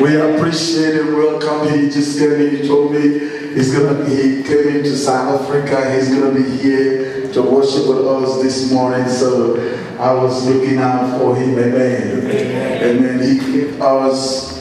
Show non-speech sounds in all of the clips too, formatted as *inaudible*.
We appreciate and welcome. He just came in. He told me he's gonna. He came into South Africa. He's gonna be here to worship with us this morning. So I was looking out for him. Amen. Amen. He, kept us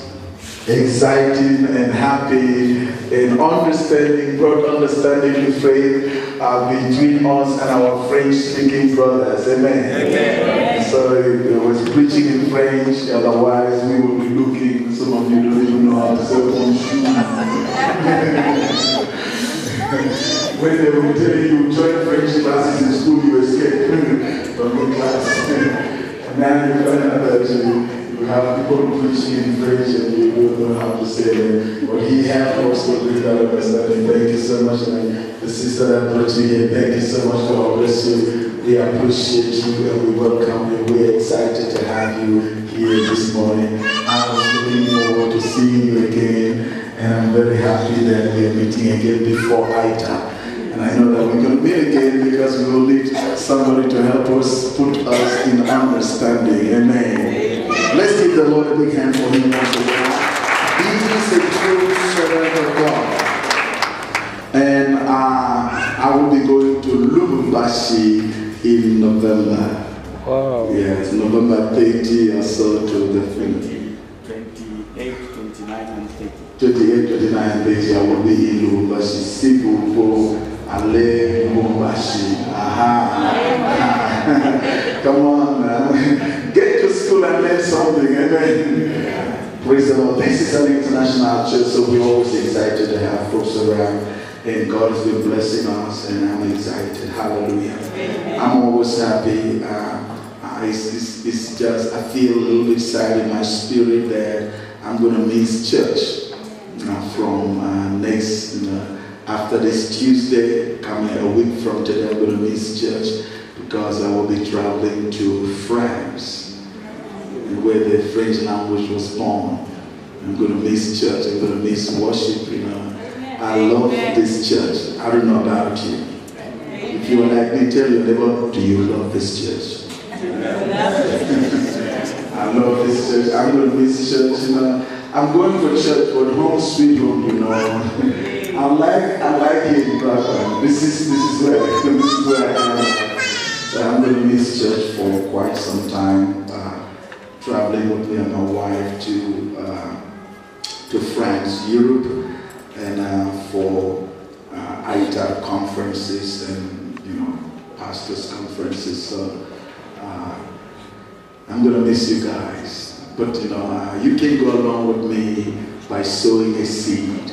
exciting and happy and understanding, brought understanding and faith uh, between us and our French speaking brothers. Amen. Amen. So it was preaching in French, otherwise we would be looking, some of you don't even know how to say bonjour. *laughs* when they will tell you you join French classes in school, you escape *laughs* from the class. and now you find out that you, you have people preaching in French and you don't know how to say it. But he helped us to bring that understanding. Thank you so much. And the sister that brought you here, thank you so much. God bless you. We appreciate you and we welcome you. We're excited to have you here this morning. I was looking forward to seeing you again. And I'm very happy that we are meeting again before ITA. And I know that we're going to meet again because we will need somebody to help us put us in understanding. Amen. Let's give the Lord a big hand for him once again. He is a true servant of God. And uh, I will be going to Lubumbashi in November. Wow. Yes, November 30 or so to the 20. 28, 29, and 30. 28, 29, and 30, I will be in Lubumbashi. Si vous pouvez aller Lubumbashi. Aha. *laughs* Come on now. Get to school and learn something. Eh, Amen. Praise the Lord. This is an international church, so we're always excited to have folks around. And God has been blessing us, and I'm excited. Hallelujah. I'm always happy. Uh, uh, it's, it's, it's just, I feel a little bit sad in my spirit that I'm going to miss church uh, from uh, next, you know, after this Tuesday, coming a week from today, I'm going to miss church because I will be traveling to France, where the French language was born. I'm going to miss church. I'm going to miss worship. You know, I love this church. I don't know about you. If you are like me, tell your neighbor, do you love this church? *laughs* I love this church. I'm going to miss church. You know, I'm going for church, but home sweet home. You know, *laughs* I like I like it Brooklyn. This is this is where *laughs* this is where I am. So I'm going to miss church for quite some time. Uh, traveling with me and my wife to uh, to France, Europe, and uh, for uh, ITA conferences and you know pastors conferences. So uh, I'm gonna miss you guys, but you know uh, you can go along with me by sowing a seed.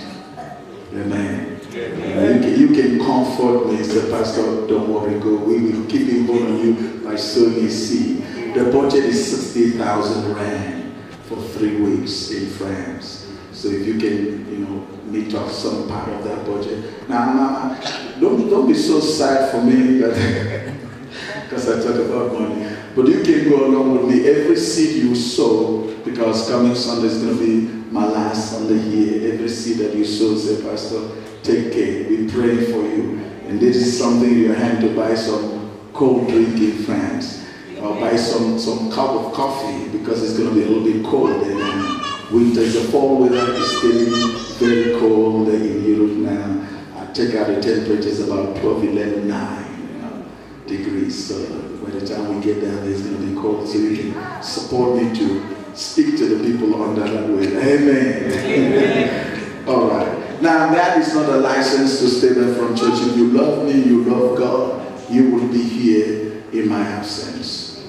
Amen. Uh, you, can, you can comfort me, say, Pastor, don't worry, go. We will keep hold on you by sowing a seed. The budget is 60,000 rand for three weeks in France. So if you can, you know, meet up some part of that budget. Now, now don't, don't be so sad for me because *laughs* I talk about money. But you can go along with me. Every seed you sow, because coming Sunday is going to be my last Sunday here. Every seed that you sow, say, Pastor, take care. We pray for you. And this is something in your hand to buy some cold drink in France. Or buy some, some cup of coffee because it's going to be a little bit cold. And winter, the fall weather is getting very cold in Europe now. I check out the temperature is about 12, 11, 9 you know, degrees. So by the time we get down there, it's going to be cold. So you can support me to speak to the people under that way. Amen. All right. Now, that is not a license to stay there from church. If you love me, you love God, you will be here in my absence.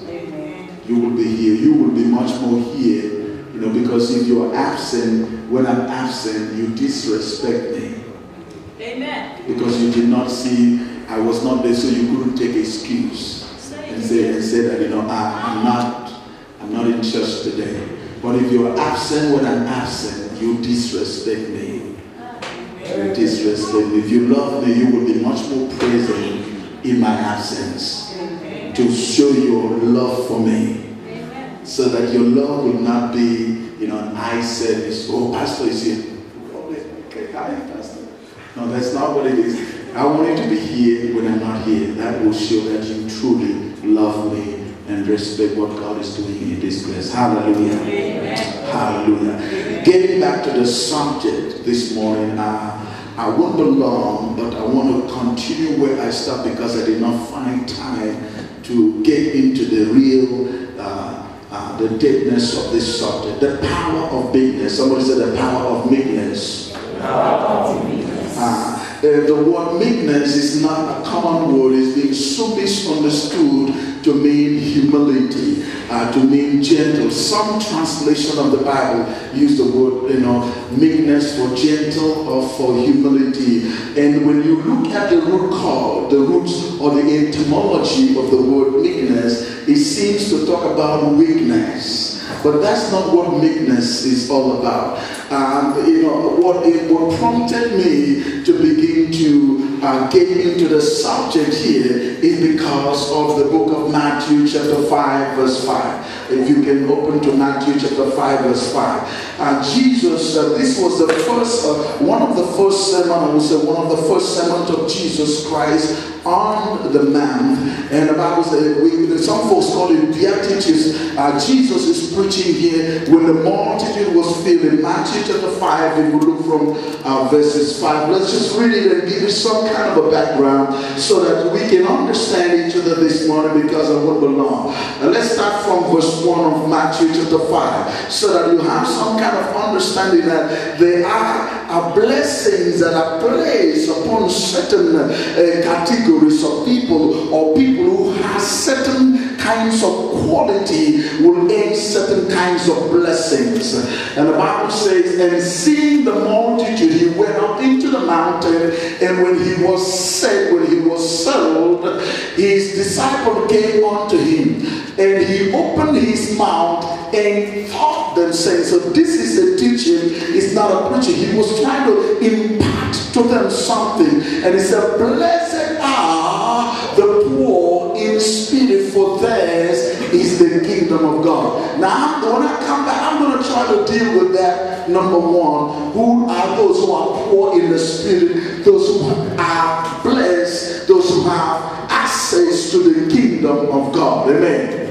You will be here. You will be much more here, you know, because if you are absent, when I'm absent, you disrespect me. Amen. Because you did not see, I was not there, so you couldn't take excuse and say, and say that, you know, I, I'm not, I'm not in church today. But if you are absent when I'm absent, you disrespect me. You disrespect me. If you love me, you will be much more present in my absence to show your love for me. So that your love will not be, you know, an eye service. Oh, pastor is here. Okay, hi, pastor. No, that's not what it is. I want you to be here when I'm not here. That will show that you truly love me and respect what God is doing in this place. Hallelujah. Hallelujah. Getting back to the subject this morning, uh, I won't be long, but I want to continue where I stopped because I did not find time to get into the real, uh, uh, the deepness of this subject. The power of bigness. Somebody said the power of meekness. Uh, the word meekness is not a common word. It's being so misunderstood to mean humility, uh, to mean gentle. Some translation of the Bible use the word, you know, meekness for gentle or for humility. And when you look at the root call, the roots or the etymology of the word meekness, it seems to talk about weakness. But that's not what meekness is all about. And you know what it what prompted me to begin uh, get into the subject here is because of the book of Matthew chapter 5 verse 5. If you can open to Matthew chapter 5 verse 5. And Jesus, uh, this was the first, uh, one of the first sermon, I would say one of the first sermons of Jesus Christ on the man. And the Bible says, some folks call it Beatitudes. Uh, Jesus is preaching here when the multitude was filled in Matthew chapter 5. If we look from uh, verses 5, let's just read it and give you some kind of a background so that we can understand each other this morning because I won't belong. Uh, let's start from verse 1 of Matthew chapter 5 so that you have some kind of understanding that there are, are blessings that are placed upon certain uh, categories of people or people who have certain kinds of quality will earn certain kinds of blessings. And the Bible says, and seeing the multitude, he went up into the mountain, and when he was set, when he was settled, his disciple came unto him, and he opened his mouth and taught them, saying, So this is a teaching, it's not a preaching. He was trying to impart to them something, and he said, Blessed are the poor in spirit, for theirs is the kingdom of God. Now, when I come back, I'm going to try to deal with that. Number one, who are those who are poor in the spirit, those who are blessed, those who have access to the kingdom of God. Amen.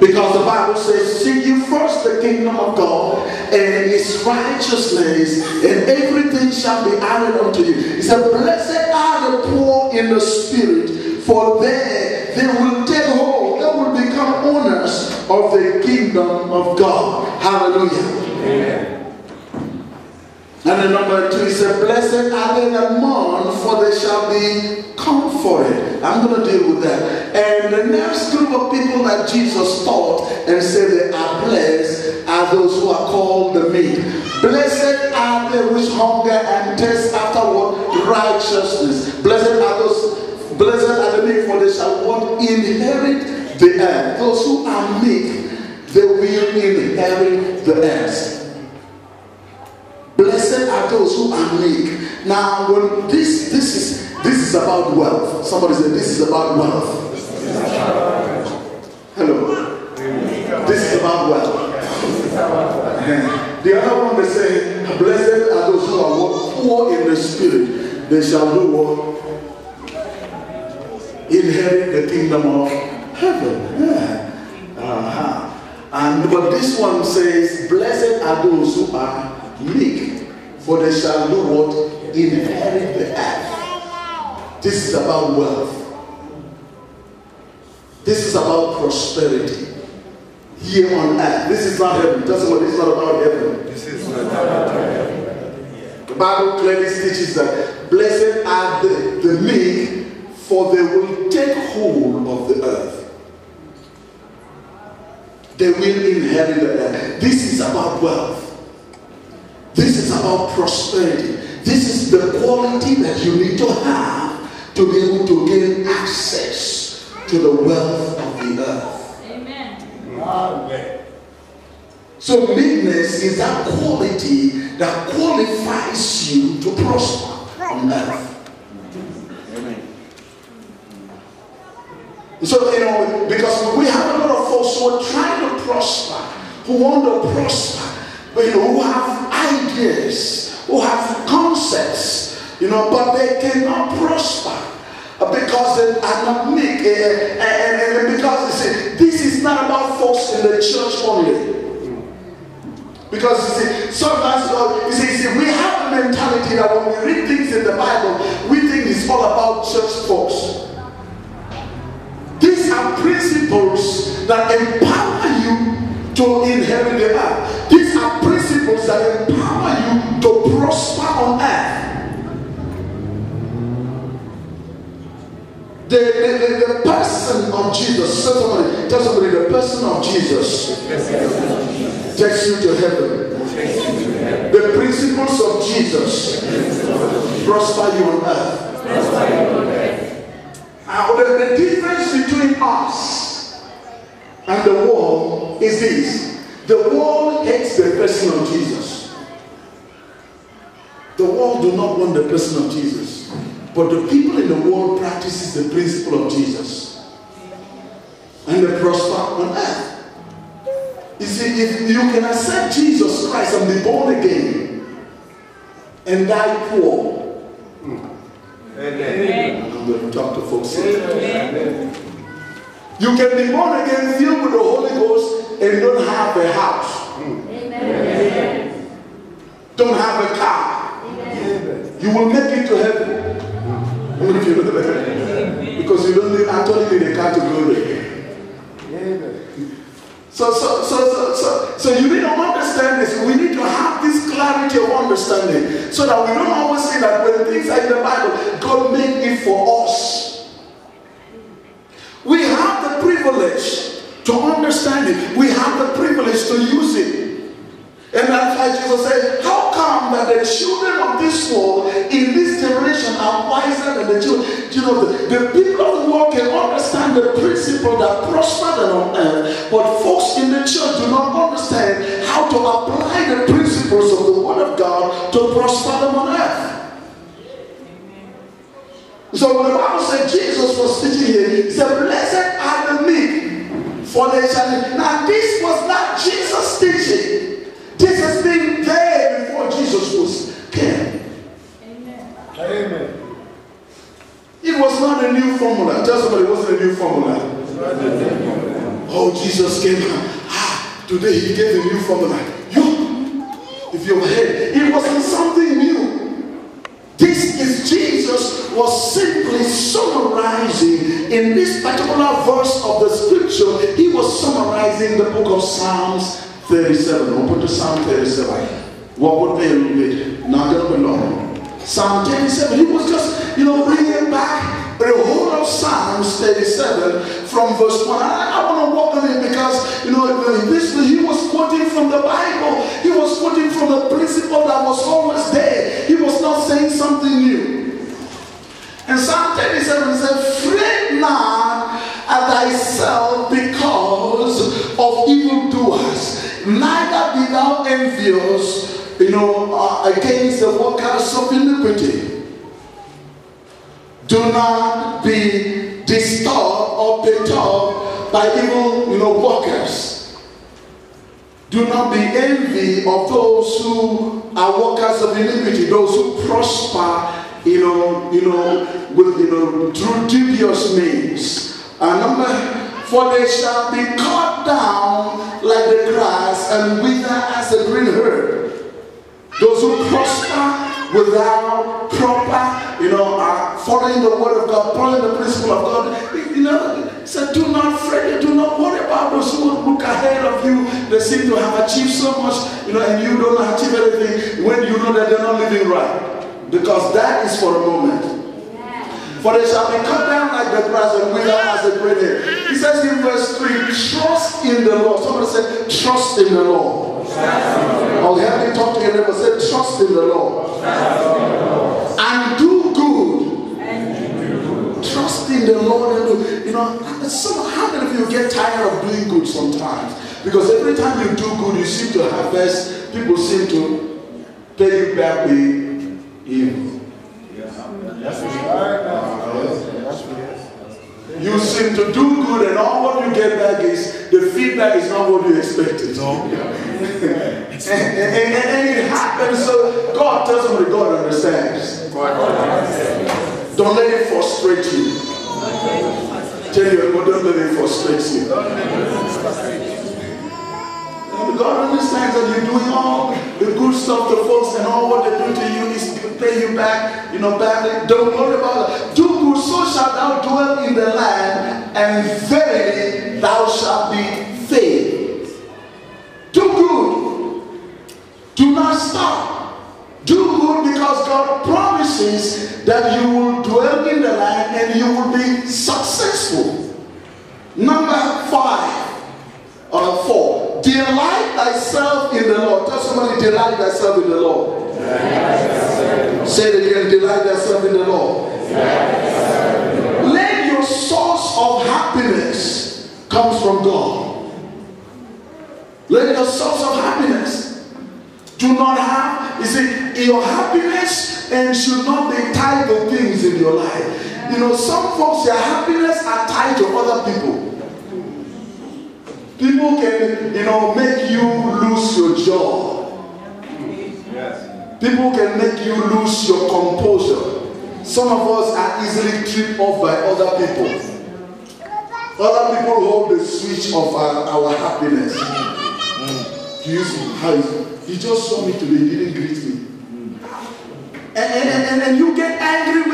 Because the Bible says, Seek you first the kingdom of God and his righteousness, and everything shall be added unto you. He said, Blessed are the poor in the spirit, for there they will take hold, they will become owners of the kingdom of God. Hallelujah. Amen. And then number two, he said, Blessed are they that mourn, for they shall be comforted. I'm going to deal with that. And the next group of people that Jesus taught and said they are blessed are those who are called the meek. Blessed are they which hunger and thirst after what? Righteousness. Blessed are those, blessed are the meek, for they shall what? Inherit the earth. Those who are meek, they will inherit the earth. Blessed are those who are meek. Now, when this this is this is about wealth. Somebody said this is about wealth. Hello. This is about wealth. The other one they say, blessed are those who are poor in the spirit. They shall do what? Inherit the kingdom of heaven. Yeah. Uh-huh. And but this one says, blessed are those who are meek, for they shall do what? Inherit the earth. This is about wealth. This is about prosperity here on earth. This is not heaven. That's what this is not about heaven. This is not about heaven. The Bible clearly teaches that blessed are the, the meek, for they will take hold of the earth. They will inherit the earth. This is about wealth. This is about prosperity. This is the quality that you need to have to be able to gain access to the wealth of the earth. Amen. So meekness is that quality that qualifies you to prosper on earth. Amen. So, you know, because we have a lot of folks who are trying to prosper, who want to prosper, but you know, who have ideas, who have concepts, you know, but they cannot prosper because they are not meek. And, and, and because they say, this is not about folks in the church only. Because you see, sometimes you see, you see, we have a mentality that when we read things in the Bible, we think it's all about church folks. These are principles that empower you to inherit the earth. These are principles that empower you prosper on earth. The, the, the, the person of Jesus, tell somebody, tell somebody, the person of Jesus takes you to heaven. The principles of Jesus prosper you on earth. Now, the, the difference between us and the world is this the world hates the person of Jesus. The world do not want the person of Jesus. But the people in the world practices the principle of Jesus. And they prosper on earth. You see, if you can accept Jesus Christ and be born again and die poor. Amen. I'm going to talk to folks here. Amen. You can be born again, filled with the Holy Ghost, and don't have a house. Amen. Don't have a car. You will make it to heaven. If you know. Because you don't actually need a car to go there. So, so, so, so, so, so you need to understand this. We need to have this clarity of understanding so that we don't always say that when things are in the Bible, God made it for us. We have the privilege to understand it. We have the privilege to use it. And that's why Jesus said, How come that the children of this world in this generation are wiser than the children? You know, the, the people of the world can understand the principle that prosper them on earth, but folks in the church do not understand how to apply the principles of the Word of God to prosper them on earth. So when the Bible said Jesus was teaching here, he said, Blessed are the meek, for they shall live. Now, this was not Jesus' teaching. This has been there before Jesus was came. Amen. Amen. It was not a new formula. Tell somebody it wasn't a new formula. Oh, Jesus came. Ah, today he gave a new formula. You, if heard, it wasn't something new. This is Jesus was simply summarizing in this particular verse of the scripture. He was summarizing the book of Psalms 37. Open to Psalm 37. What would be a? Not going to. Psalm 37. He was just, you know, bringing back the whole of Psalms 37 from verse 1. I, I want to walk on it because, you know, this, he was quoting from the Bible. He was quoting from the principle that was always there. He was not saying something new. And Psalm 37 said, Fret not at thyself you know, uh, against the workers of iniquity. Do not be disturbed or perturbed by evil, you know, workers. Do not be envy of those who are workers of iniquity, those who prosper, you know, you know, with you know through dubious means. And number for they shall be cut down like the grass and wither as a green herb. Those who prosper without proper, you know, are following the word of God, following the principle of God, you know, so do not fret, do not worry about those who look ahead of you. They seem to have achieved so much, you know, and you don't achieve anything when you know that they're not living right. Because that is for a moment. For they shall be cut down like the grass and wither as a green herb. He says in verse 3, trust in the Lord. Somebody said, trust in the Lord. Oh, help me talk to your neighbor. Say, trust in the Lord. And do good. Trust in the Lord and do. You know, some, how many of you get tired of doing good sometimes? Because every time you do good, you seem to harvest, people seem to pay you back with evil. You seem to do good, and all what you get back is the feedback is not what you expected. No. *laughs* and, and, and, and, it happens so God tells somebody God understands. Don't let it frustrate you. Tell your God, don't let it frustrate you. God understands that you're doing all the good stuff to folks and all what they do to you is to pay you back, you know, badly. Don't worry about it. Do good, so shalt thou dwell in the land, and verily thou shalt be saved. Do good. Do not stop. Do good because God promises that you will dwell in the land and you will be successful. Number five or four. Delight thyself in the Lord. Tell somebody, delight thyself in the Lord. Say it again, delight thyself in the Lord. Let your source of happiness comes from God. Let your source of happiness do not have, you see, your happiness and should not be tied to things in your life. You know, some folks, their happiness are tied to other people. Can, you know, make you lose your job. Yes. People can make you lose your composure. Some of us are easily tripped off by other people. Other people hold the switch of our, our happiness. Mm. Do you see how he just saw me today, he didn't greet me. And, and, and, and you get angry.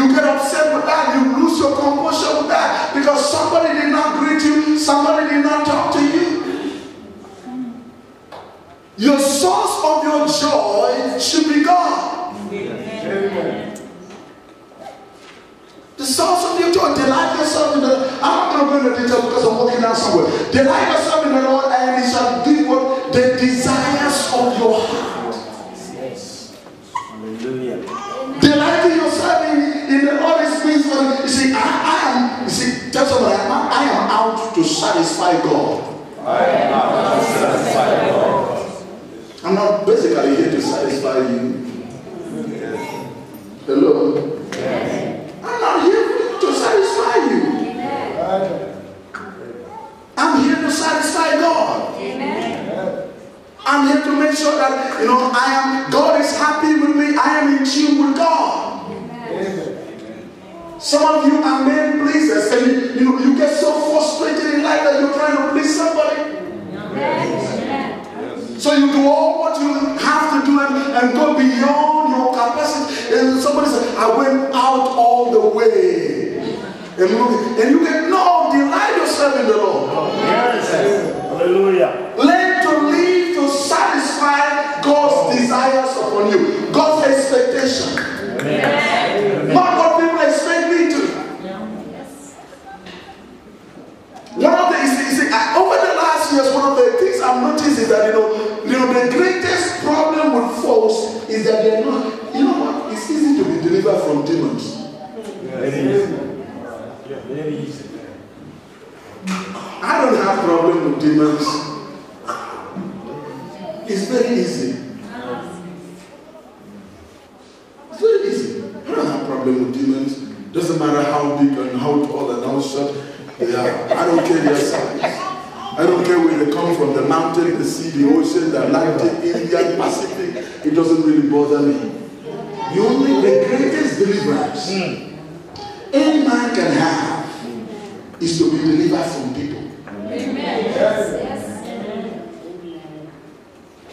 You get upset with that. You lose your composure with that because somebody did not greet you, somebody did not talk to you. Your source of your joy should be God. The source of your joy, delight yourself in the. I'm not going to go into detail because I'm walking down somewhere. Delight yourself in the Lord, and He shall give what the desires of your heart. Yes. Hallelujah. Delighting yourself in, in the Lord is means for you see, I, I am, you see, tell somebody, I am, I am out to satisfy God. I am out to satisfy God. I'm not basically here to satisfy you. Hello? I'm not here to satisfy you. I'm here to satisfy God. I'm here to make sure that you know I am God is happy with me. I am in tune with God. Some of you are men pleasers, and you, you know you get so frustrated in life that you're trying to please somebody. Yes. So you do all what you have to do and, and go beyond your capacity. And somebody says, I went out all the way. And you, and you get no, delight yourself in the Lord. Yes. Hallelujah. Learn to live to satisfy God's desires upon you, God's expectation. Not what people expect me to. One of the over the last years, one of the things I've noticed is that you know, you know, the greatest problem with folks is that they're not. You know what? It's easy to be delivered from demons. Very easy. Very easy. I don't have problem with demons. It's very easy. It's very easy. I don't have problem with demons. Doesn't matter how big and how tall and how short don't care their size. I don't care where they come from, the mountain, the sea, the ocean, the Atlantic, Indian, Pacific. It doesn't really bother me. The only, the greatest deliverance any man can have is to be delivered from people.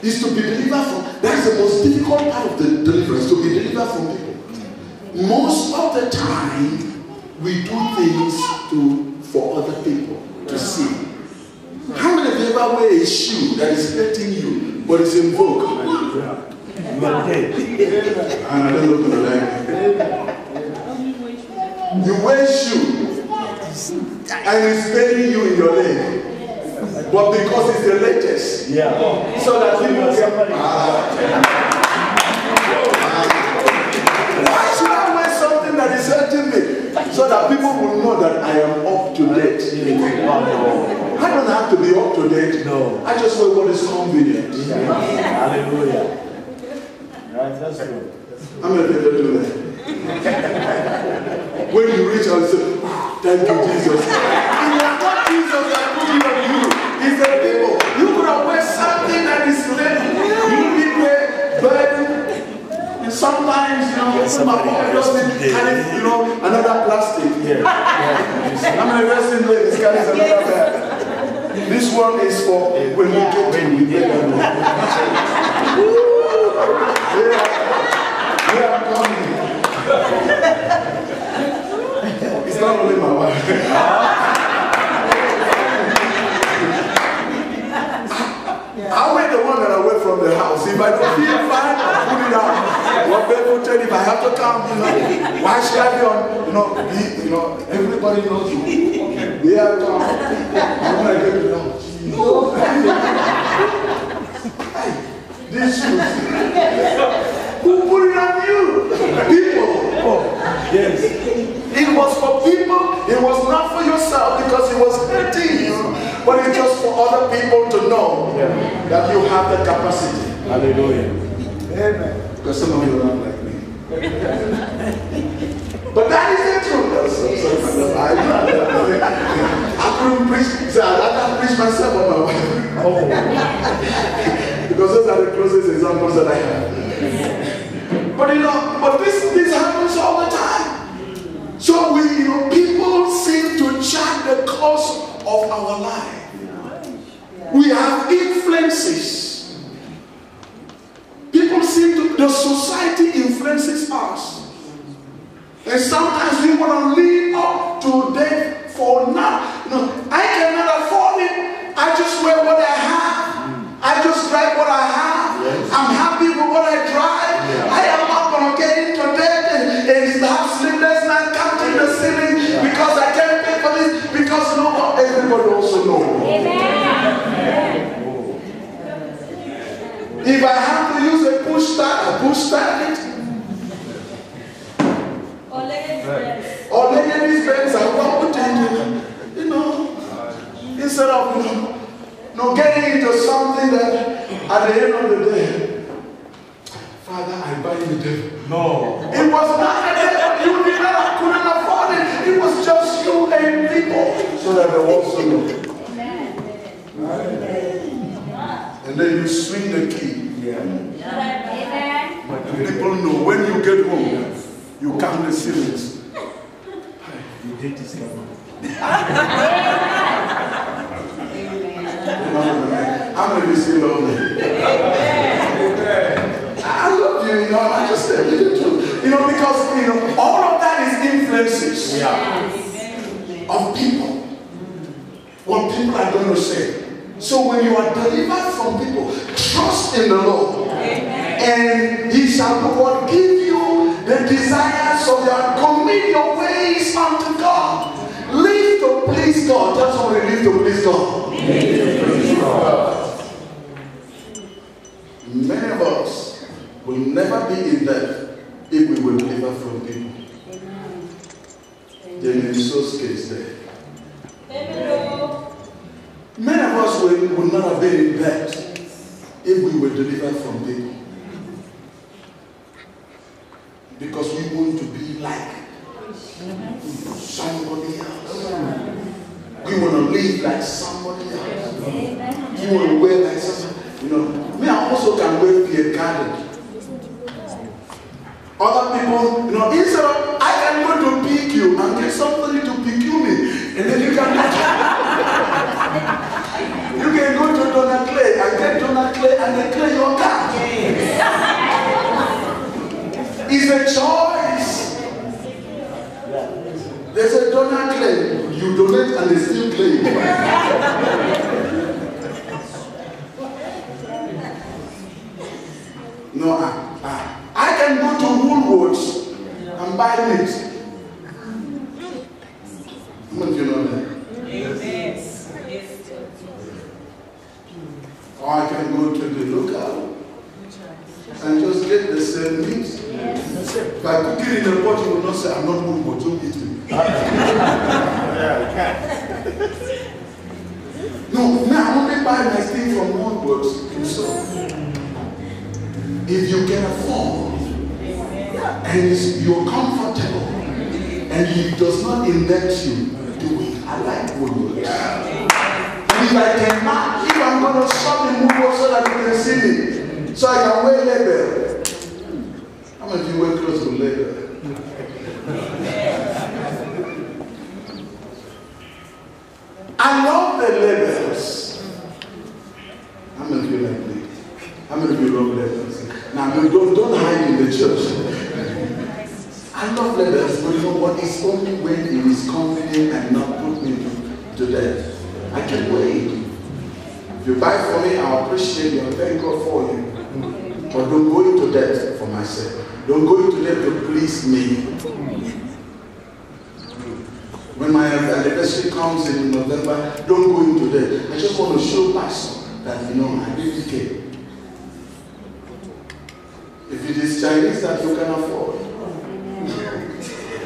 Is to be delivered from. That is the most difficult part of the deliverance, to be delivered from people. Most of the time, we do things to for other people to see. How many of you ever wear a shoe that is hurting you, but it's in vogue? And I don't look like. You wear shoe and it's paining you in your leg. But because it's the latest. Yeah. So that people can. Ah. Why should I wear something that is hurting me? So that people will know that I am up to date. I don't have to be up to date. No. I just wear what is convenient. Hallelujah. Right, that's good. How many people do that? when you reach out and say, Thank you, Jesus. It was not Jesus that put it on you. It's the people. You could have wear something that is little. You did wear burden. And sometimes, you know, Yes, my somebody pocket just else carry, you know, another plastic. Yeah. How many wrestling ladies carries another bag? This one is for when we get to When you get there. there. Yeah, yeah, I'm coming. It's not only my wife. *laughs* I went the one that I went from the house. If I don't feel fine, I put it out. What people tell you if I have to come, you know, why should I be on, you know, be, you know, everybody knows you. Yeah, I come. And when I get to the house, hey, this shoes. Who put it on you? People. Yes. It was for people, it was not for yourself because it was hurting you, but it's just for other people to know Yeah. that you have the capacity. Hallelujah. Amen. Because some of you are not like me. but that is the truth. That's so, so, I, I couldn't preach, so I, I can't preach myself on my wife. Oh. because those are the closest examples that I have. But you know, but this this happens all the time. So we, you know, people seem to chart the course of our life. We have influences. People seem to, the society influences us. And sometimes we want to live up to them for now. No, I cannot afford it. I just wear what I have. I just drive what I have. Yes. I'm happy with what I drive. I am not going to get into debt and, and have sleepless night counting the ceiling because I can't pay for this because no one, everybody also knows. If I have to use a push start, I push start it. Or ladies' beds, I walk with it. You know, instead of you know, you getting into something that at the end of the day, Father, I buy you the devil. No. It was not the devil. You did not couldn't afford it. It was just you and people. So that they also know. And then you swing the key. Yeah. And people know when you get home, you count the ceilings. You did this government. I'm going to be still lonely. I love you, you know, I just tell you the truth. You know, because, you know, all of that is influences of people. What people are going to say. So when you are delivered from people, trust in the Lord. And he shall what give you the desires of your commit your ways unto God. Live to please God. Tell somebody live to please God. Many of us will never be in debt if we will deliver from people. Then in So's case there. Will, will not have been in debt if we were delivered from people. Because we want to be like somebody else. We want to live like somebody else. You want to wear like somebody. You know, me I also can wear Pierre Cardin. Other people, you know, instead of I can go to pick you and get somebody to pick you me, and then you can *laughs* you can go to Donald Clay and get Donald Clay and then clay your car. It's a choice. There's a Donald Clay. You donate and they still clay. No, I, I, I can go to Woolworths and buy meat. How of you know that? Or I can go to the local and just get the same meat. If I cook it in a pot, you will not say, I'm not Woolworths, don't eat me. Yeah, you can. No, now I only buy my thing from Woolworths. So, if you can afford and you're comfortable and it does not index you, do it. I like Woolworths. And if I can mark you, I'm going to shut the move so that you can see me. So I can wear label. How many of you wear clothes with label? I love the labels. How many of you like me? How many of you love labels? Now, don't, don't hide in the church. I love labels, but you know what? It's only when it is convenient and not put me to, to death. If you buy for me, I'll appreciate you. Thank God for you. But don't go into debt for myself. Don't go into debt to please me. When my anniversary comes in November, don't go into debt. I just want to show Pastor that you know I really care. If it is Chinese that you can afford.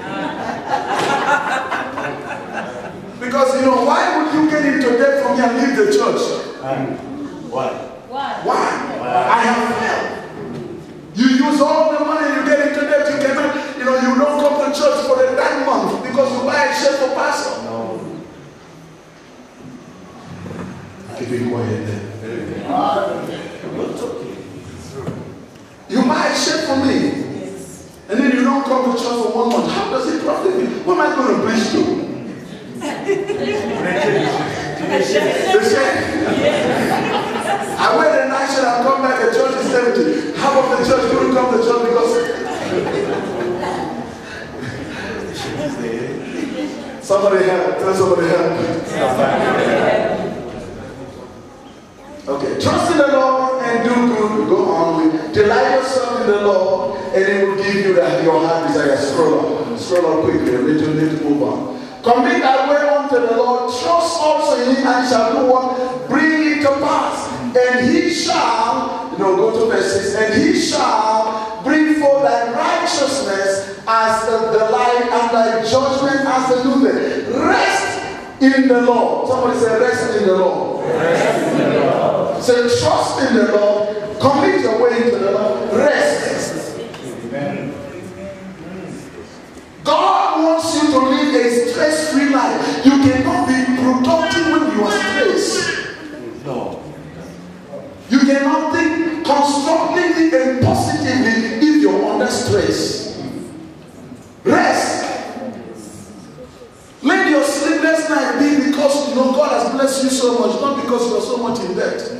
*laughs* because you know, why would you get into debt from me and leave the church? Why? Why? Why? I have failed. You use all the money you get into debt, you cannot, you know, you don't come to church for the nine month because you buy a shirt for pastor. No. Keep it quiet there. It's okay. You buy a shirt for me. And then you don't come to church for one month. How does it profit me? What am I going to preach to? I the night shirt and come back, the church is empty. Half of the church couldn't come to church because somebody help. Tell somebody help. Okay, trust in the Lord and do good. Go on with delight yourself in the Lord, and it will give you that your heart desire. Scroll up, scroll up quickly. To need to move on. Commit thy way unto the Lord. Trust also in Him, and he shall do what bring it to pass. And He shall, you know, go to verse. And He shall bring forth thy righteousness as the, the light, and thy judgment as the noonday. Rest in the Lord. Somebody say, rest in the Lord. Say, trust in the Lord. Commit your way into the Lord. Rest. God wants you to live a stress-free life. You cannot be productive when you are stressed. No. You cannot think constructively and positively if you're under stress. Rest. Let your sleepless night be because you know God has blessed you so much, not because you're so much in debt.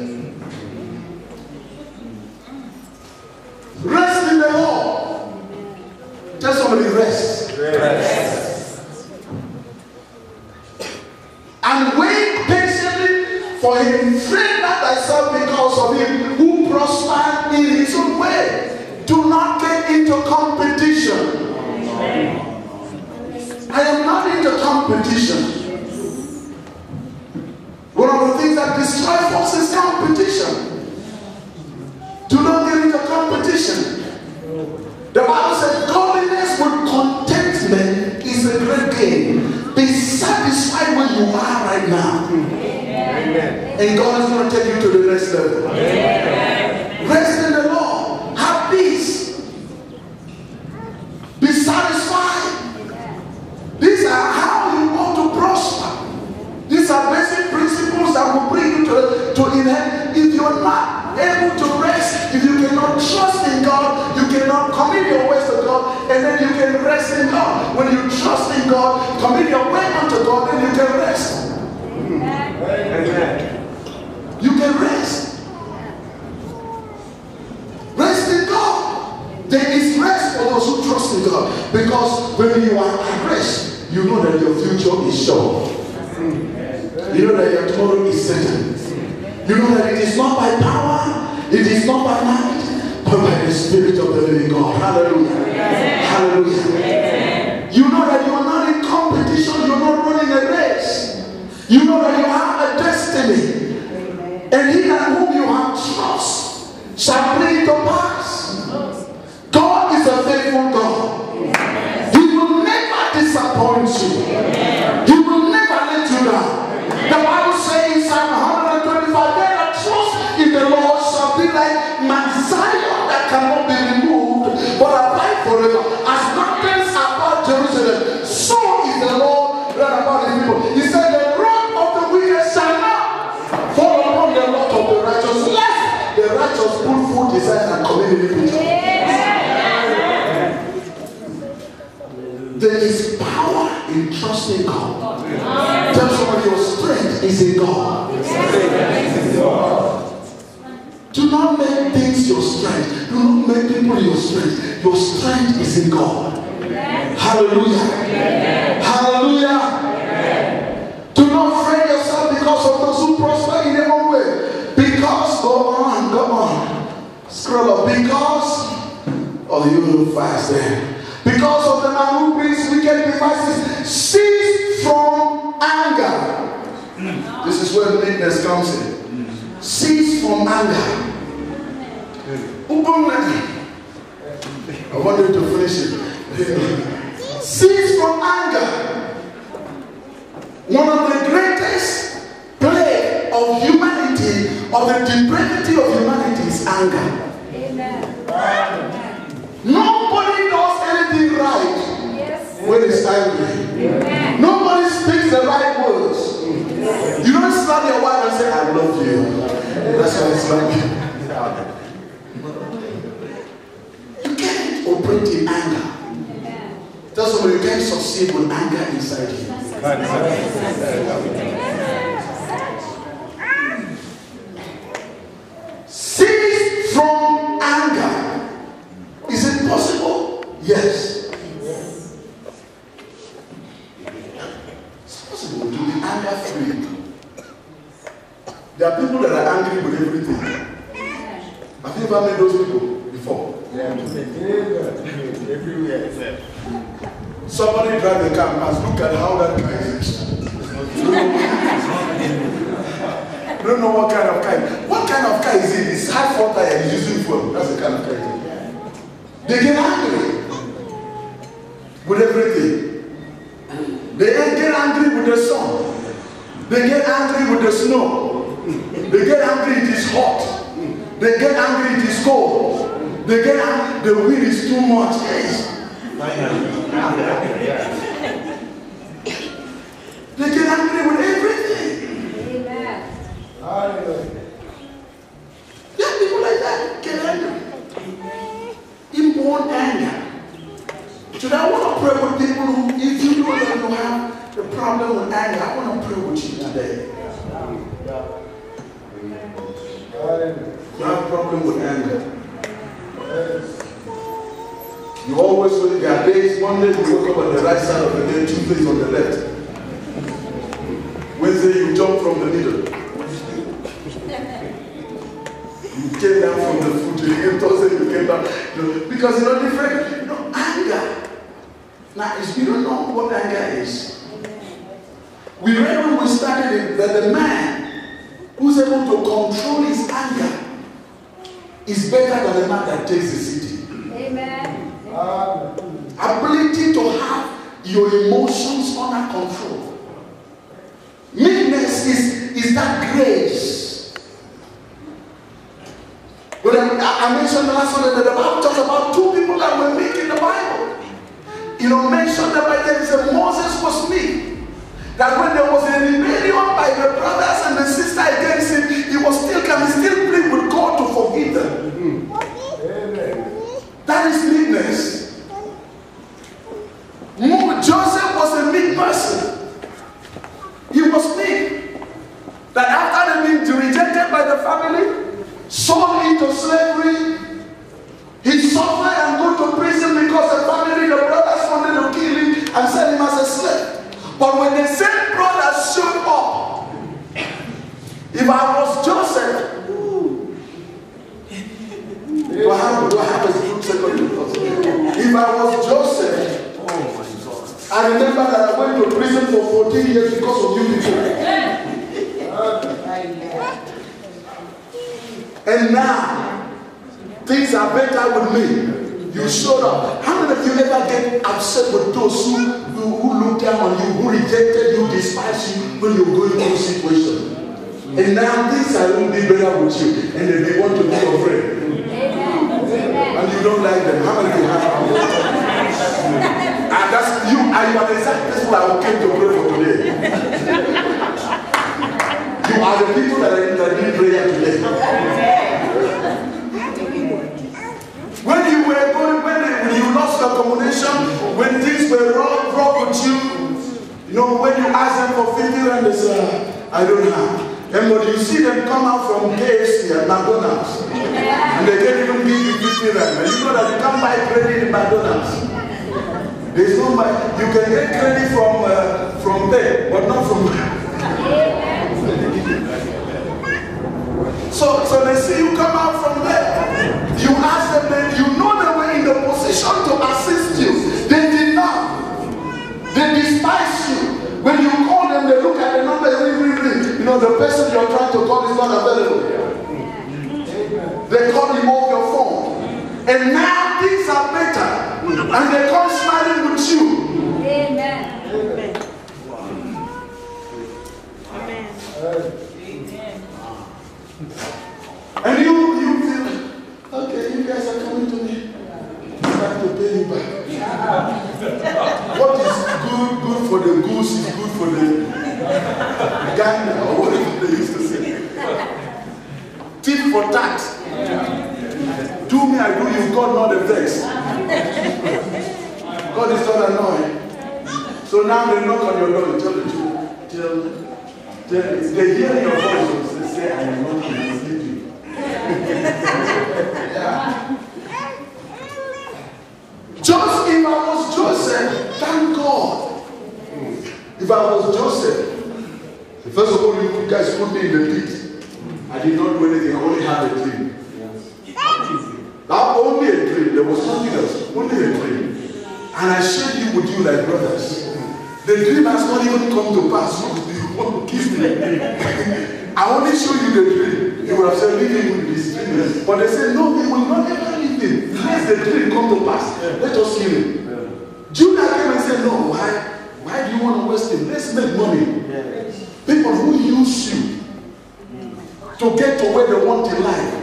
Mount Zion that cannot be removed, but abide forever. As mountains about Jerusalem, so is the Lord round about his people. He said, The wrath of the wicked shall not fall upon the lot of the righteous, lest the righteous put food desires and commit iniquity. There is power in trusting God. Tell somebody your strength is in God. Do not make things your strength. Do not make people your strength. Your strength is in God. Hallelujah. Hallelujah. Do not fret yourself because of those who prosper in their own way. Because, go on, go on. Scroll up. Because, oh, you fast there. Because of the man who brings wicked devices, cease from anger. This is where meekness comes in. Cease from anger. I want you to finish it. Cease from anger. One of the greatest plague of humanity, of the depravity of humanity is anger. Nobody does anything right Yes. when it's angry. Amen. Nobody speaks the right words. You don't slap your wife and say, I love you. That's how it's like. Operate in anger. Tell somebody you can't succeed with anger inside you. Cease from anger. Is it possible? Yes. It's possible to be anger free. There are people that are angry with everything. Have you ever met those people before? Everywhere. Somebody drive a car past, look at how that car is. You *laughs* don't know what kind of car. What kind of car is it? It's hard for tire, it's using fuel. That's the kind of car. They get angry with everything. They get angry with the sun. They get angry with the snow. They get angry it is hot. They get angry it is cold. They get the wind is too much. Yes. *laughs* I remember that I went to prison for 14 years because of you people. And now, things are better with me. You showed up. How many of you ever get upset with those who, who, who look down on you, who rejected you, despise you when you're going through a situation? And now things are going to be better with you, and then they want to be your friend. Amen. And you don't like them. How many of you have you, and are the exact people I came to pray for today. You are the people that are that need prayer today. When you were going, when, when you lost your accommodation, when things were wrong, wrong with you, you know, when you ask them for 50 rand, they say, "Ah, I don't have. And when you see them come out from KFC and McDonald's, and they can't even give you 50 rand, and you know that you can't buy credit in McDonald's. There's no money. You can get credit from uh, from there, but not from. so, so they see you come out from there. You ask them, then you know they were in the position to assist you. They did not. They despise you. When you call them, they look at the number, ring. You know, the person you're trying to call is not available. They call him off your phone. And now things are better. And they come smiling with you. Amen. And you, you feel, okay, you guys are coming to me. It's time to pay you back. what is good, good for the goose is good for the gander, or whatever they used to say. Tit for tat. Do me, I do you, God not the vex. God is not annoyed. So now they knock on your door, you tell the truth. Tell, tell, they hear your voice, they say, I am not sleeping. *laughs* Just if I was Joseph, thank God. If I was Joseph, first of all, you guys put me in the pit. I did not do anything, I only had a dream. Not only a dream, there was nothing else, only a dream. And I shared it with you like brothers. The dream has not even come to pass. *laughs* You want to kiss me. I only show you the dream. You would have said, leave him with this dream. But they said, no, we will not ever leave him. Let the dream come to pass. Let us kill him. Judah came and said, no, why? Why do you want to waste him? Let's make money. People who use you to get to where they want in life.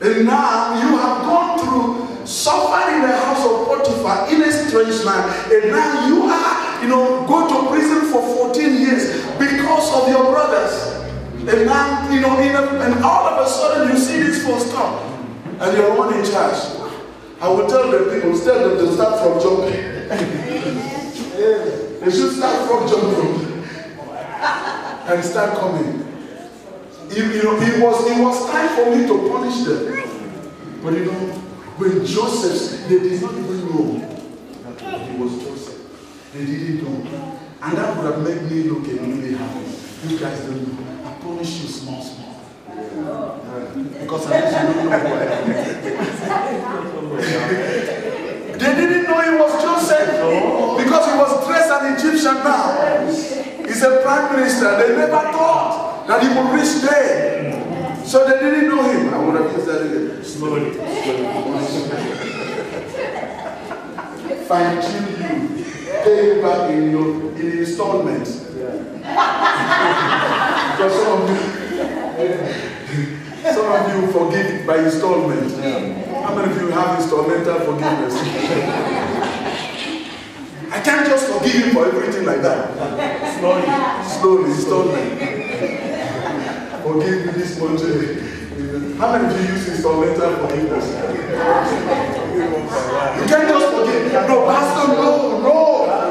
And now you have gone through suffering in the house of Potiphar in a strange land. And now you are, you know, go to prison for 14 years because of your brothers. And now, you know, in a, and all of a sudden you see this full stop. And you're one in charge. I will tell the people, tell them to start from jumping. they should start from jumping and start coming. It, you know, it was it was time for me to punish them. But you know, when Joseph, they did not even know that he was Joseph. They didn't know. And that would have made me look a really happy. You guys don't know. I punish you small, small. Because I don't know who I am. *laughs* they didn't know he was Joseph because he was dressed an Egyptian now. He's a prime minister. They never thought that he would reach there. So they didn't know him. I would have used that again. Slowly. Fine tune you. Pay you back in your in installments. Yeah. because some of you some of you forgive by installment. How many of you have instrumental forgiveness? I can't just forgive you for everything like that. Slowly. Slowly, installment. Forgive me this month. How many of you use instrumental forgiveness? You can't just forgive. No, Pastor, no, no.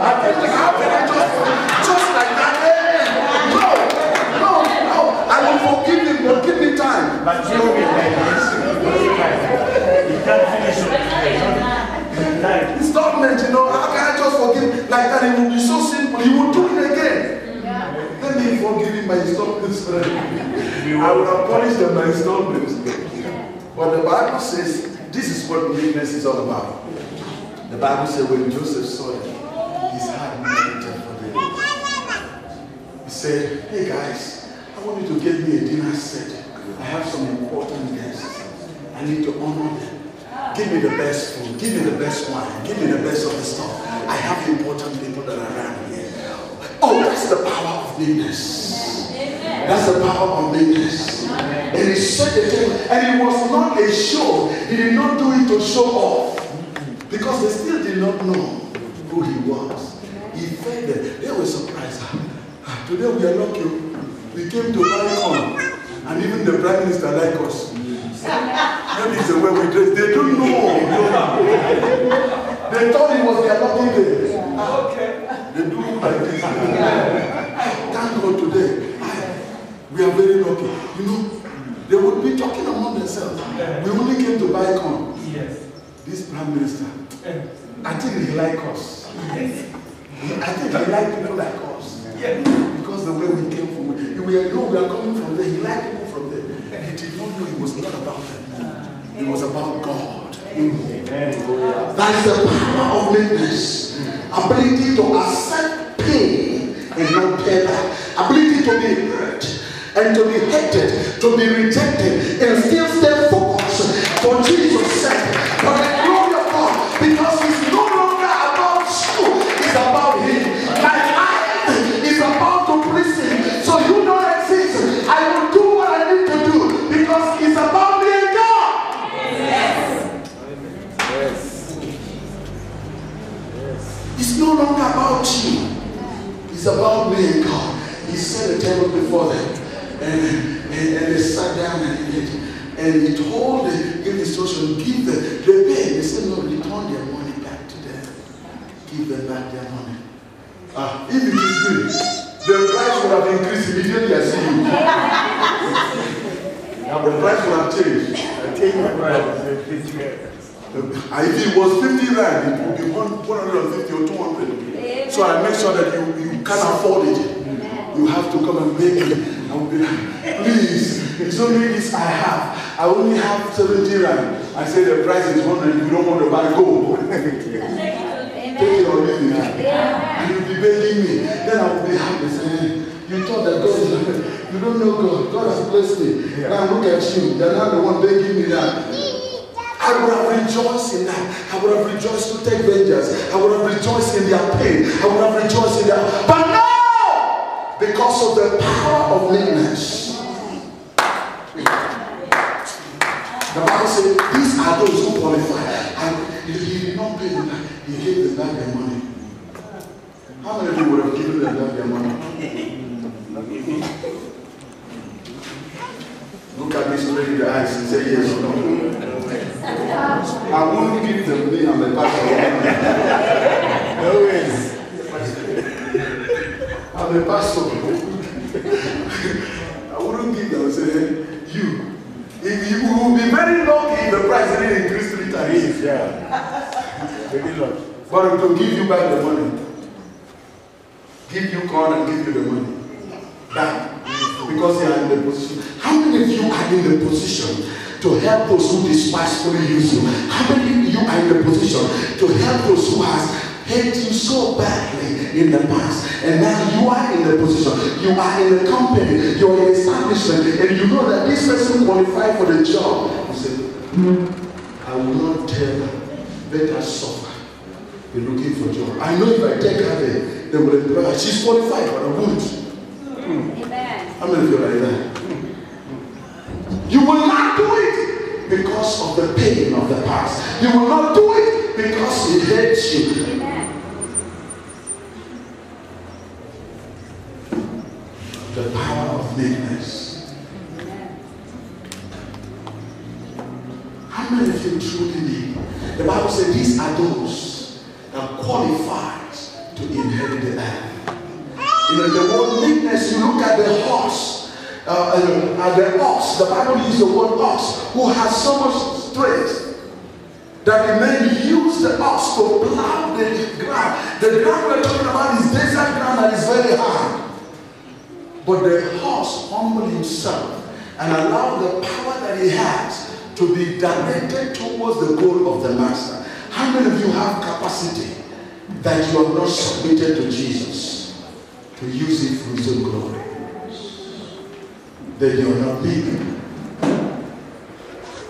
I can't, how can I just forgive? Just like that? eh? No, no, no. I will forgive him, but give me time. But you will be like this. You can't finish it. Like, Installment, you know, how can I just forgive like that? It will be so simple. He will do it again. Forgive him my installments. *laughs* I will have punished them by installments. But the Bible says this is what meekness is all about. The Bible says when Joseph saw it, his heart melted for them. He said, Hey guys, I want you to get me a dinner set. I have some important guests. I need to honor them. Give me the best food. Give me the best wine. Give me the best of the stuff. I have important people that are around here. Oh, that's the power of meekness. That's the power of meekness. And he said the table. And it was not a show. He did not do it to show off. Because they still did not know who he was. He fed them. They were surprised. Ah, "Ah, Today we are lucky. We came to Maricon. And even the prime minister like us. Maybe it's the way we dress. They don't know. They thought it was their lucky day. They do like this. Ah, thank God We are very lucky. You know, they would be talking among themselves. We only came to buy corn. Yes. This prime minister, I think he like us. Yes. I think he like people like us. Yes. Because the way we came from, we are, no, we are coming from there. He liked people from there. He did not know it was not about them. It was about God. Amen. That is the power of meekness. Ability to accept pain and not back. Ability to be hurt and to be hated, to be rejected, and still stay focused for Jesus' sake. For the glory of God. Because it's no longer about you, it's about Him. My life is about to please Him. So you don't exist. I will do what I need to do because it's about me and God. Amen. Yes. It's no longer about you. It's about me and God. He set a table before them. And, and, and they sat down and ate. And he told give instruction, give them, they. They said, no, return their money back to them. Give them back their money. Ah, if it is me, the price would have increased immediately I see you. the price would have changed. I take my. And if it was 50 rand, it would be one- 150 or 200. So I make sure that you, you can afford it. You have to come and beg me. I will be like, please, it's only this I have. I only have 70 rand. I say the price is 100. If you don't want to buy, go. Take it or leave it. You'll be begging me. Then I will be happy saying, you thought that God is you don't know God. God has blessed me. Now look at you. You're not the one begging me that. I would have rejoiced in that. I would have rejoiced to take vengeance. I would have rejoiced in their pain. I would have rejoiced in their. But! Because of the power of meekness. The Bible says these are those who qualify. And he, did not pay them back. He gave them back their money. How many of you would have given them back their money? Look at me straight in the eyes and say yes or no. I won't give them me and the pastor. No ways. I'm a pastor. I wouldn't give them say you. If you will be very lucky if the price didn't increase three times. Yeah. Very lot. But to give you back the money. Give you corn and give you the money. Back. Because you are in the position. How many of you are in the position to help those who despitefully use you? How many of you are in the position to help those who has hate you so badly in the past? And now you are in the position. You are in the company. You are in establishment. And you know that this person qualified for the job. You say, hmm, I will not tell her. Let her suffer. Be looking for a job. I know if I take her there, they will employ her. She's qualified, but I won't. Amen. How many of you are like that? You will not do it because of the pain of the past. You will not do it because it hurts you. Amen. The power of meekness. How many of you truly need? The Bible says these are those that qualified to inherit the earth. You know, the word meekness, you look at the horse, uh, uh, at the ox, the word ox, who has so much strength that the men use the ox to plow the ground. The ground we're talking about is desert ground that is very hard. But the horse humbled himself and allowed the power that he has to be directed towards the goal of the master. How many of you have capacity that you have not submitted to Jesus to use it for his own glory? Then you are not big.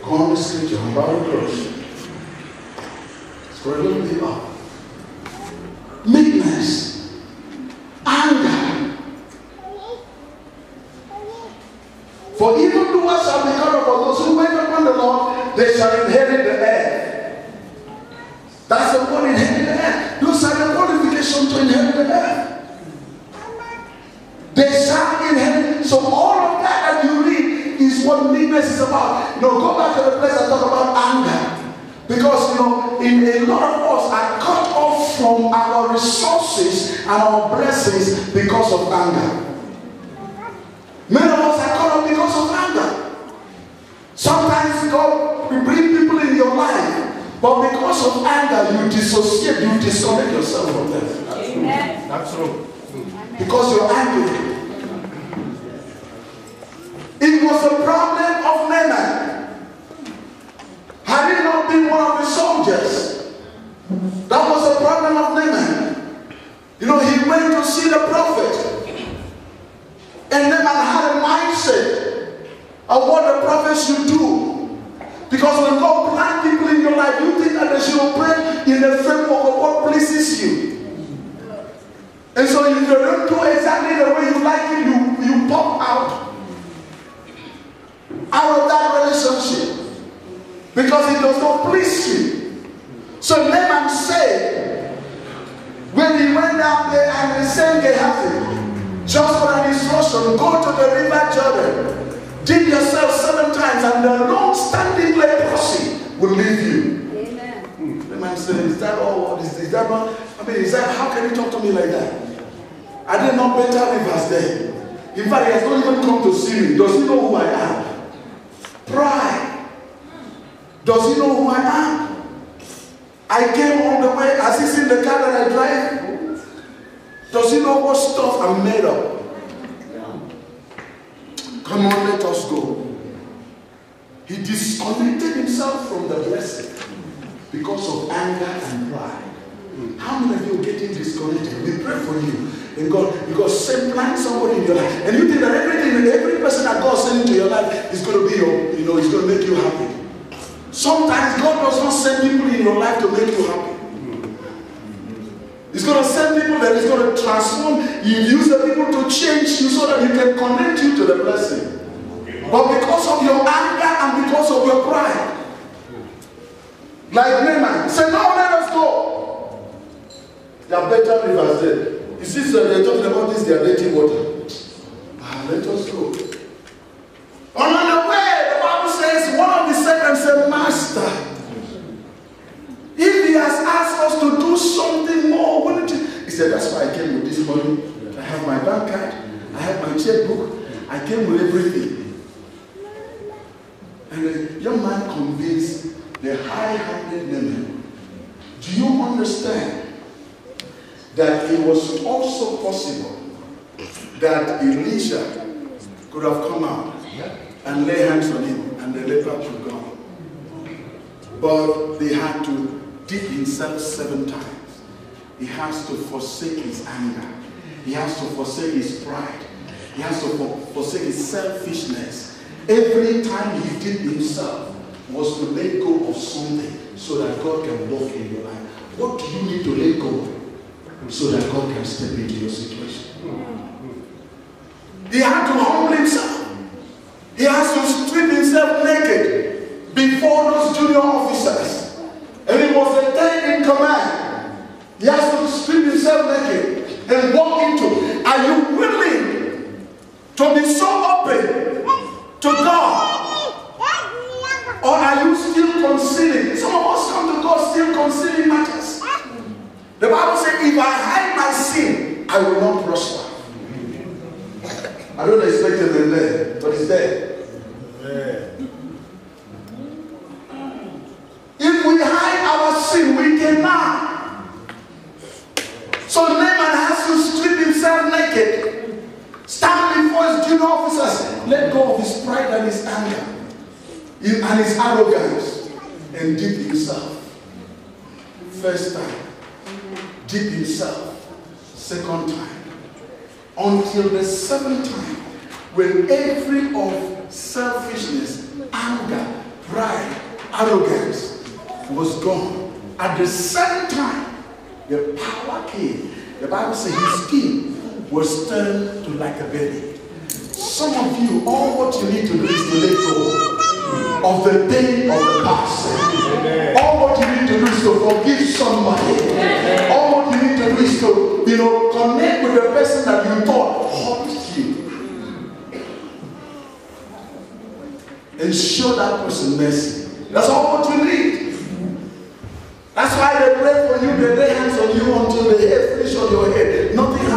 On the scripture, I'm about to close. Little bit up. Meekness, anger, For even doers shall be called for those who wait upon the Lord, they shall inherit the earth. That's the word inherit the earth. Those are the qualification to inherit the earth. They shall inherit. So all of that that you read is what meekness is about. You know, go back to the place I talk about anger. Because you know, in a lot of us are cut off from our resources and our blessings because of anger. Many of us are caught up because of anger. Sometimes God will bring people in your life, but because of anger, you dissociate, you disconnect yourself from them. That's Amen. That's true. Because you're angry. It was a problem of Naaman. Had he not been one of the soldiers, that was a problem of Naaman. You know, he went to see the prophet. And Naaman had a mindset of what the prophet should do. Because when God plant people in your life, you think that they should operate in the framework of what pleases you. And so if you don't do exactly the way you like it, you, you pop out out of that relationship because it does not please you. So Naaman said, when he went down there and the same Gehazi, just for an instruction, go to the river Jordan, dip yourself seven times, and the long-standing leprosy will leave you. Amen. Hmm. The man said, Is that all? Is, is that not? I mean, is that how can you talk to me like that? I did not better rivers there. In fact, he has not even come to see me. Does he know who I am? Pride. Does he know who I am? I came all the way, as he's in the car that I drive. Does he know what stuff I'm made of? Come on, let us go. He disconnected himself from the blessing because of anger and pride. How many of you are getting disconnected? We pray for you. And God, because same plant somebody in your life. And you think that everything, every person that God sent into your life is going to be your, you know, is going to make you happy. Sometimes God does not send people in your life to make you happy. He's going to send people that is going to transform. You use the people to change you so that He can connect you to the blessing. But because of your anger and because of your pride, like Naaman, say, no, let us go. There are better rivers there. You see, sir, they're talking about this, they are dirty water. Ah, let us go. On the way, the Bible says, one of the servants said, Master, if he has asked us to do something more, wouldn't you? He said, That's why I came with this money. I have my bank card, I have my checkbook, I came with everything. And the young man convinced the high-handed Naaman, Do you understand that it was also possible that Elisha could have come out and lay hands on him and the leper would go? But they had to dip himself seven times. He has to forsake his anger. He has to forsake his pride. He has to forsake his selfishness. Every time he did himself was to let go of something so that God can walk in your life. What do you need to let go of so that God can step into your situation? He had to humble himself. He has to strip himself naked before those junior officers. And he was the third in command. He has to strip himself naked and walk into. Are you willing to be so open to God? Or are you still concealing? Some of us come to God still concealing matters. The Bible says, if I hide my sin, I will not prosper. I don't expect it in there, but it's there. If we hide our sin, we cannot. So Naaman has to strip himself naked, stand before his junior officers, let go of his pride and his anger and his arrogance, and dip himself. First time, dip himself. Second time, until the seventh time, when every of selfishness, anger, pride, arrogance was gone. At the same time, the power came. The Bible says his skin was turned to like a belly. Some of you, all what you need to do is to let go of the day of the past. All what you need to do is to forgive somebody. All what you need to do is to, you know, connect with the person that you thought hurt you. And show that person mercy. That's all what you need. That's why they pray for you, they lay hands on you until the hair finish on your head. Nothing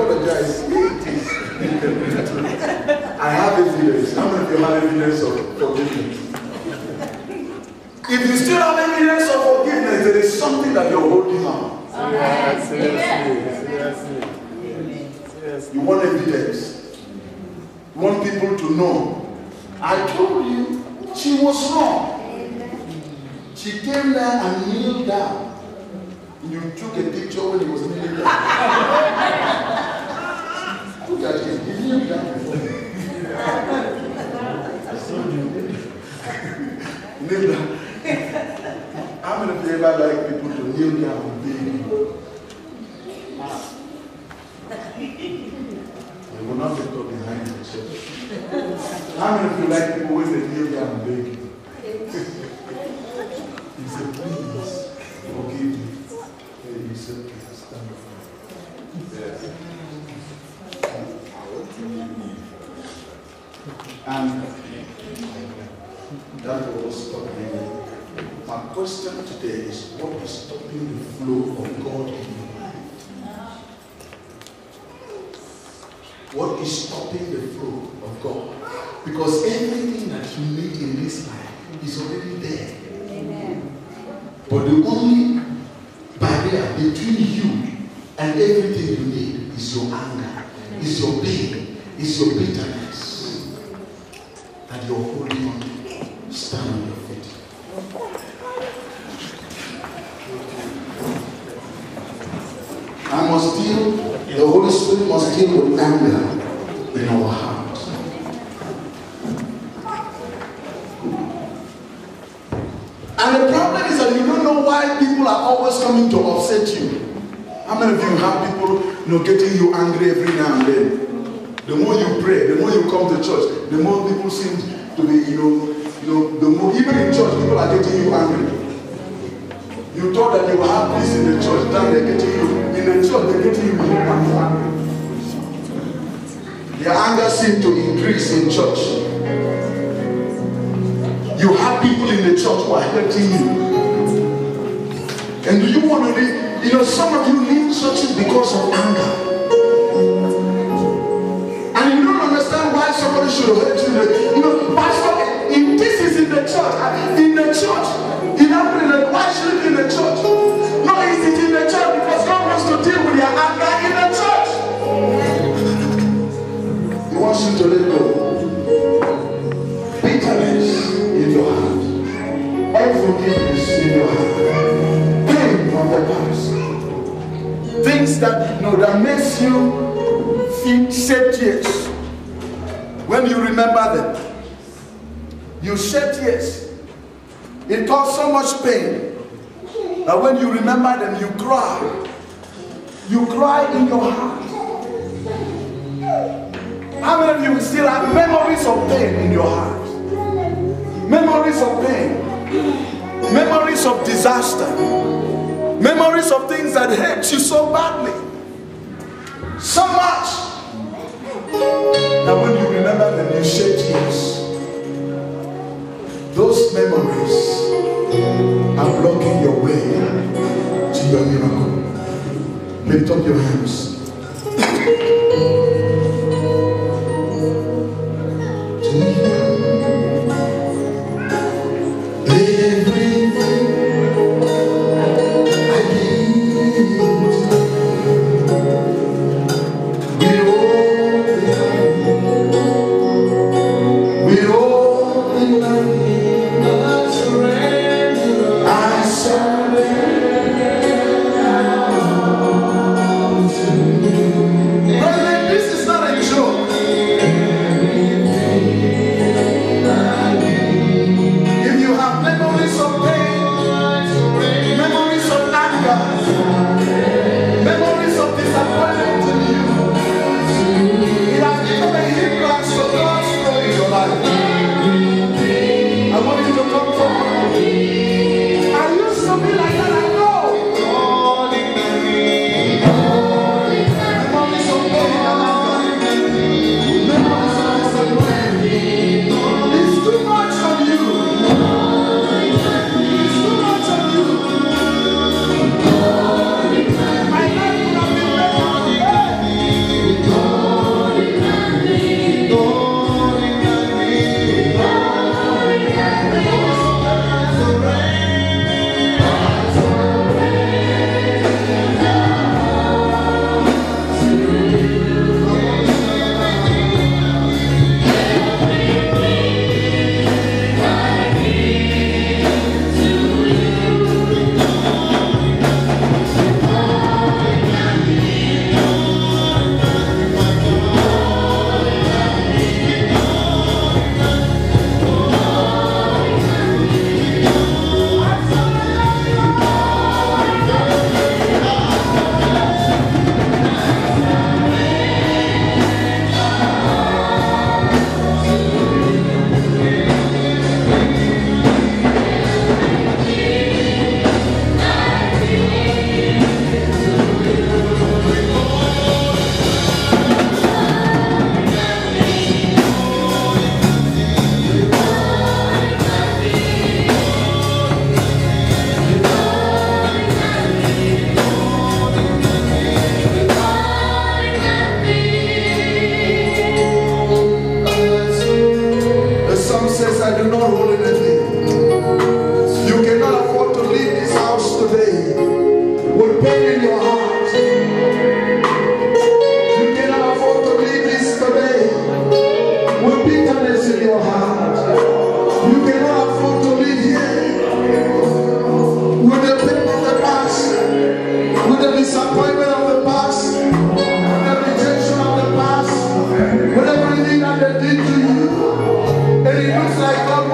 He. I have evidence. How many of you have evidence of forgiveness? If you still have evidence of forgiveness, there is something that you're holding on. You want evidence. You want people to know. I told you she was wrong. She came there and kneeled down. You took a picture when he was kneeling down. Look at him. He kneeled down before me. kneel down. How many of you ever like people to kneel down and? They will not get up behind the church. How many of you like people when they kneel down and beg you? He said, please forgive me. And he said, please stand up. And that was stopping. My question today is what is stopping the flow of God in your life? What is stopping the flow of God? Because everything that you need in this life is already there. Amen. But the only barrier between you and everything you need is your anger, is your pain, is your bitterness you're holding on. Stand on your feet. I must deal, the Holy Spirit must deal with anger in our heart. And the problem is that you don't know why people are always coming to upset you. How many of you have people you know, getting you angry every now and then? The more you pray, the more you come to church, the more people seem to be, you know, you know, the more even in church, people are getting you angry. You thought that you will have peace in the church, now they're getting you in the church, they're getting you angry. Their anger seems to increase in church. You have people in the church who are hurting you. And do you want to leave? You know, some of you leave churches because of anger. And you don't understand why somebody should hurt you. Church, in the church, in Africa, why should in the church? No, is it in the church because God wants to deal with your anger in the church. He wants you to let go. Bitterness in your heart. Unforgiveness in your heart. Pain from the past. Things that you know that makes you feel shed tears when you remember them. You shed tears. It caused so much pain that when you remember them, you cry. You cry in your heart. How many of you still have memories of pain in your heart? Memories of pain. Memories of disaster. Memories of things that hurt you so badly. So much. That when you remember them, you shed tears. Those memories are blocking your way to your miracle. Lift up your hands.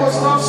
Deus não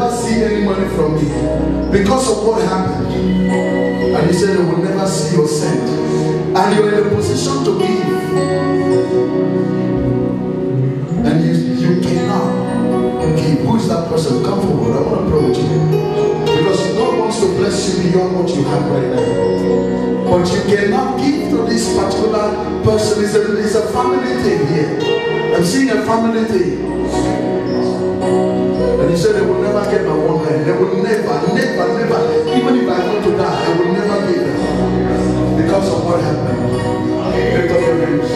never see any money from me because of what happened. And you said they will never see your cent. And you're in a position to give. And you, you cannot give. Who is that person? Come forward. I want to pray with you. Because God wants to bless you beyond what you have right now. But you cannot give to this particular person. It's a, it's a family thing here. I'm seeing a family thing. And he said they will never get my one man. They will never, never, never. Even if I want to die, I will never give them. Because of what happened. Lift up your hands.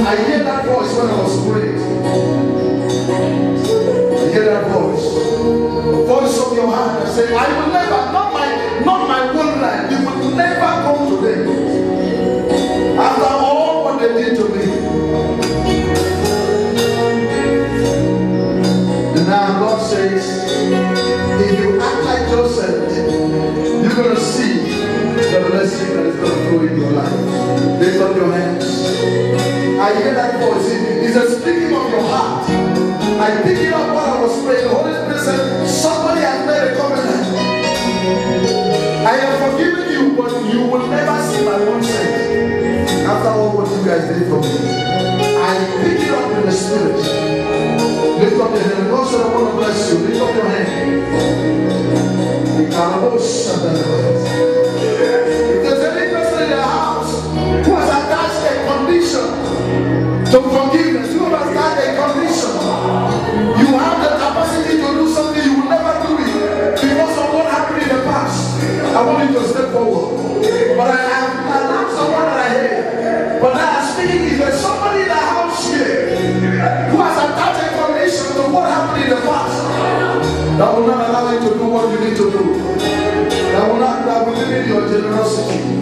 I hear that voice when I was praying. I hear that voice. The voice of your heart that say, I will never, not my, not my one life, you will never come to them. After all what they did to me. Now God says, if you act like Joseph, you're going to see the blessing that is going to flow in your life. Lift up your hands. I hear that voice. It's a speaking of your heart. I pick it up while I was praying. The Holy Spirit said, somebody has made a covenant. I have forgiven you, but you will never see my own cent. After all what you guys did for me. I pick it up in the spirit. Lift up your hand. God said, I want to bless you. Lift up your hand. If there's any person in the house who has attached a condition to forgiveness, who has attached a condition, you have the capacity to do something you will never do it because of what happened in the past. I want you to step forward. But I am I love someone that I hate. But now That will not allow you to do what you need to do. That will not that will limit your generosity.